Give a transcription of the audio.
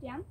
讲